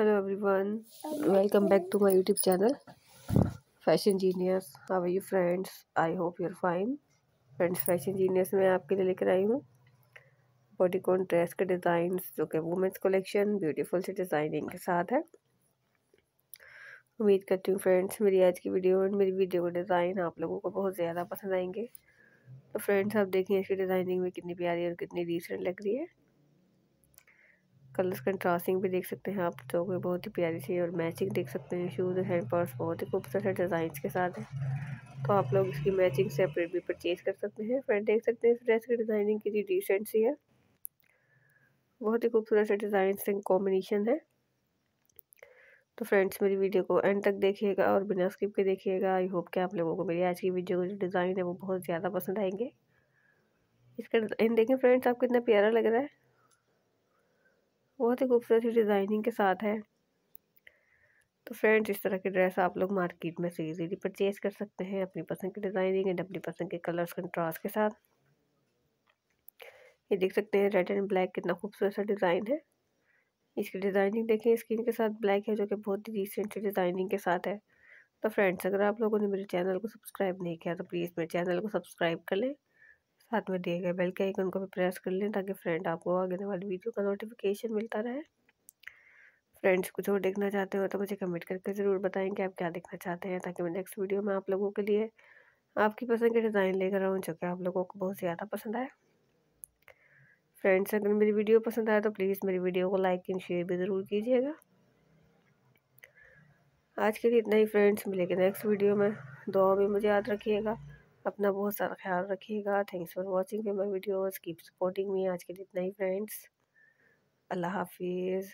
hello everyone. Welcome back to my YouTube channel fashion genius how are you friends I hope you're fine friends fashion genius में आपके लिए लेकर आई हूँ bodycon dress के design जो कि वुमेंस कलेक्शन ब्यूटीफुल से डिज़ाइनिंग के साथ है। उम्मीद करती हूँ फ्रेंड्स मेरी आज की वीडियो और मेरी वीडियो के डिज़ाइन आप लोगों को बहुत ज़्यादा पसंद आएँगे। तो फ्रेंड्स आप देखिए इसकी डिज़ाइनिंग में कितनी प्यारी और कितनी डिसेंट लग रही है। कलर्स कंट्रास्टिंग भी देख सकते हैं आप, जो कि बहुत ही प्यारी सी और मैचिंग देख सकते हैं। शूज़ हैंड पर्स बहुत ही खूबसूरत डिज़ाइन के साथ। है तो आप लोग इसकी मैचिंग सेपरेट भी परचेज़ कर सकते हैं। फ्रेंड, देख सकते हैं इस ड्रेस की डिज़ाइनिंग कितनी डिसेंट सी है। बहुत ही खूबसूरत से डिज़ाइन कॉम्बिनेशन है। तो फ्रेंड्स, मेरी वीडियो को एंड तक देखिएगा और बिना स्किप के देखिएगा। आई होप कि आप लोगों को मेरी आज की वीडियो का जो डिज़ाइन है वो बहुत ज़्यादा पसंद आएँगे। इसका डिज़ाइन देखें फ्रेंड्स, आपको कितना प्यारा लग रहा है। बहुत ही खूबसूरत डिज़ाइनिंग के साथ है। तो फ्रेंड्स इस तरह के ड्रेस आप लोग मार्केट में से इजीली परचेज कर सकते हैं अपनी पसंद की डिज़ाइनिंग एंड अपनी पसंद के कलर्स कंट्रास्ट के साथ। ये देख सकते हैं रेड एंड ब्लैक कितना खूबसूरत सा डिज़ाइन है। इसकी डिज़ाइनिंग देखें स्किन के साथ ब्लैक है जो कि बहुत ही रिसेंट डिज़ाइनिंग के साथ है। तो फ्रेंड्स अगर आप लोगों ने मेरे चैनल को सब्सक्राइब नहीं किया तो प्लीज़ मेरे चैनल को सब्सक्राइब कर लें। साथ में दिए गए बेल के आइकन को भी प्रेस कर लें ताकि फ्रेंड आपको आगे वाली वीडियो का नोटिफिकेशन मिलता रहे। फ्रेंड्स कुछ और देखना चाहते हो तो मुझे कमेंट करके ज़रूर बताएँ कि आप क्या देखना चाहते हैं ताकि मैं नेक्स्ट वीडियो में आप लोगों के लिए आपकी पसंद के डिज़ाइन लेकर आऊँ जो कि आप लोगों को बहुत ज़्यादा पसंद आए। फ्रेंड्स अगर मेरी वीडियो पसंद आए तो प्लीज़ मेरी वीडियो को लाइक एंड शेयर भी ज़रूर कीजिएगा। आज के लिए इतना ही फ्रेंड्स मिलेगा नेक्स्ट वीडियो में। दुआ भी मुझे याद रखिएगा। अपना बहुत सारा ख्याल रखिएगा। Thanks for watching my videos keep supporting me आज के लिए इतना ही फ्रेंड्स अल्लाह हाफिज़।